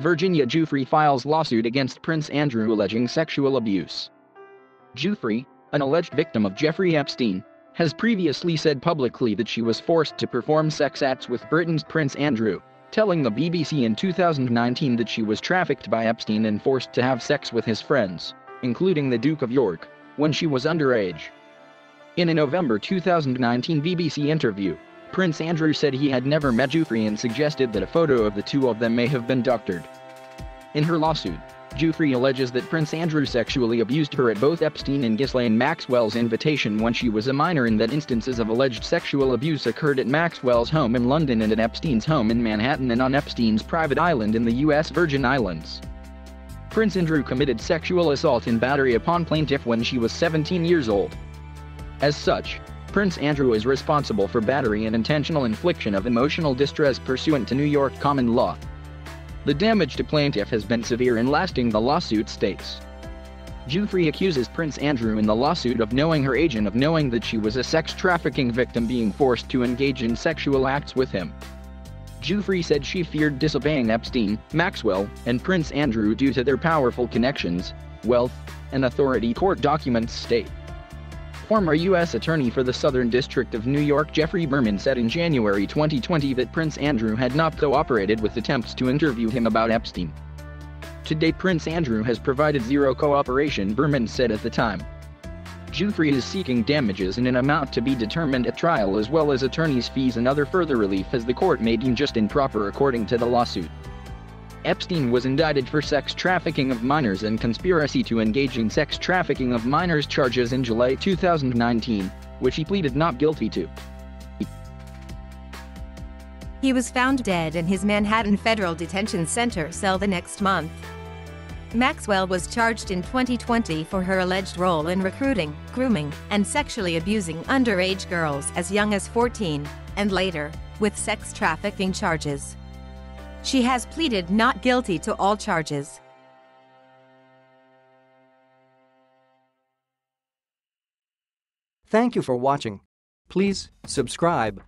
Virginia Giuffre files lawsuit against Prince Andrew alleging sexual abuse. Giuffre, an alleged victim of Jeffrey Epstein, has previously said publicly that she was forced to perform sex acts with Britain's Prince Andrew, telling the BBC in 2019 that she was trafficked by Epstein and forced to have sex with his friends, including the Duke of York, when she was underage. In a November 2019 BBC interview, Prince Andrew said he had never met Giuffre and suggested that a photo of the two of them may have been doctored. In her lawsuit, Giuffre alleges that Prince Andrew sexually abused her at both Epstein and Ghislaine Maxwell's invitation when she was a minor and that instances of alleged sexual abuse occurred at Maxwell's home in London and at Epstein's home in Manhattan and on Epstein's private island in the U.S. Virgin Islands. Prince Andrew committed sexual assault and battery upon plaintiff when she was 17 years old. As such, Prince Andrew is responsible for battery and intentional infliction of emotional distress pursuant to New York common law. The damage to plaintiff has been severe and lasting, the lawsuit states. Giuffre accuses Prince Andrew in the lawsuit of knowing her agent of knowing that she was a sex trafficking victim being forced to engage in sexual acts with him. Giuffre said she feared disobeying Epstein, Maxwell, and Prince Andrew due to their powerful connections, wealth, and authority court documents state. Former U.S. Attorney for the Southern District of New York Geoffrey Berman said in January 2020 that Prince Andrew had not cooperated with attempts to interview him about Epstein. Today Prince Andrew has provided zero cooperation Berman said at the time. Giuffre is seeking damages in an amount to be determined at trial as well as attorney's fees and other further relief as the court may deem just improper according to the lawsuit. Epstein was indicted for sex trafficking of minors and conspiracy to engage in sex trafficking of minors charges in July 2019, which he pleaded not guilty to. He was found dead in his Manhattan Federal Detention Center cell the next month. Maxwell was charged in 2020 for her alleged role in recruiting, grooming, and sexually abusing underage girls as young as 14, and later, with sex trafficking charges. She has pleaded not guilty to all charges. Thank you for watching. Please subscribe